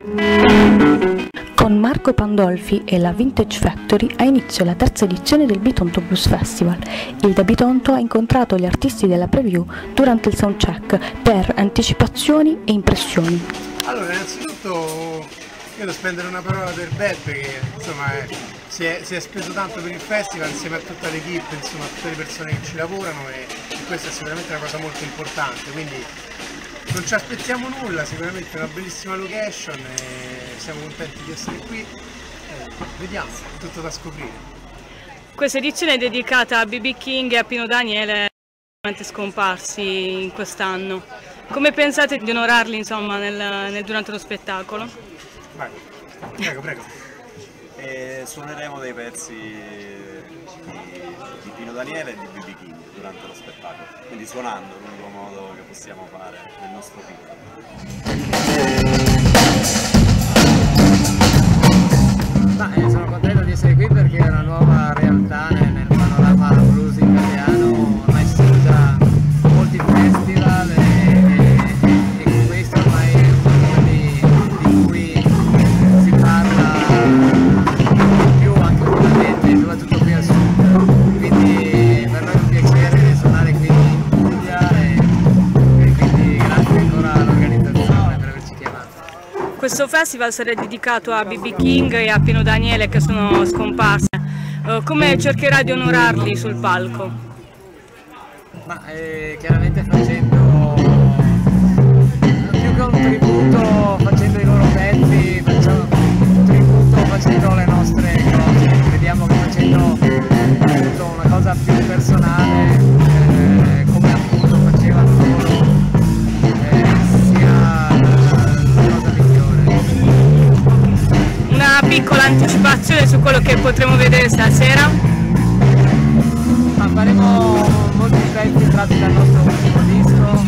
Con Marco Pandolfi e la Vintage Factory ha inizio la terza edizione del Bitonto Blues Festival. Il Da Bitonto ha incontrato gli artisti della preview durante il soundcheck per anticipazioni e impressioni. Allora, innanzitutto io devo spendere una parola per Beppe che insomma è, si, è, si, è, speso tanto per il festival insieme a tutta l'equipe, insomma a tutte le persone che ci lavorano e, e questa è sicuramente una cosa molto importante. Quindi non ci aspettiamo nulla, sicuramente è una bellissima location e siamo contenti di essere qui. Eh, vediamo, è tutto da scoprire. Questa edizione è dedicata a BB King e a Pino Daniele, scomparsi in quest'anno. Come pensate di onorarli insomma, nel, nel, durante lo spettacolo? Vai, prego, prego. E suoneremo dei pezzi di, di Pino Daniele e di BB King durante lo spettacolo, quindi suonando l'unico modo che possiamo fare nel nostro piccolo. Questo festival sarà dedicato a BB King e a Pino Daniele che sono scomparsi. Uh, come cercherà di onorarli sul palco? Ma eh, chiaramente facendo piccola anticipazione su quello che potremo vedere stasera? Ma faremo molti pezzi tratti dal nostro ultimo disco,